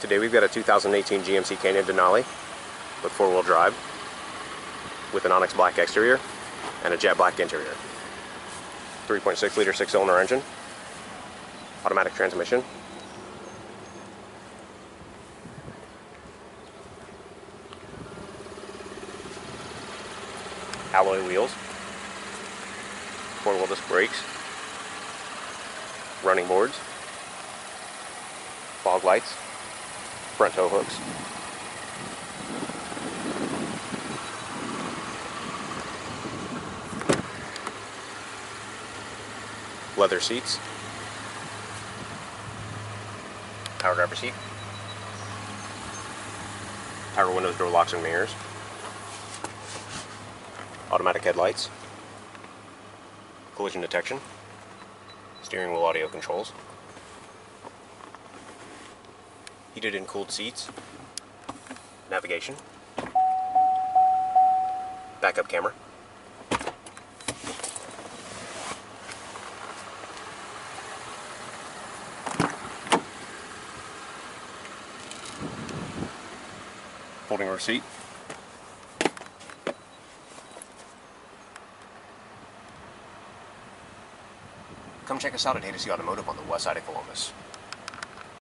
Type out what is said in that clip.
Today we've got a 2018 GMC Canyon Denali with four-wheel drive with an Onyx black exterior and a jet black interior. 3.6 liter six cylinder engine, automatic transmission. Alloy wheels, four-wheel disc brakes, running boards, fog lights, front tow hooks. Leather seats. Power driver seat. Power windows, door locks and mirrors. Automatic headlights. Collision detection. Steering wheel audio controls heated and cooled seats, navigation, backup camera, folding rear seat, Come check us out at Haydocy Automotive on the west side of Columbus.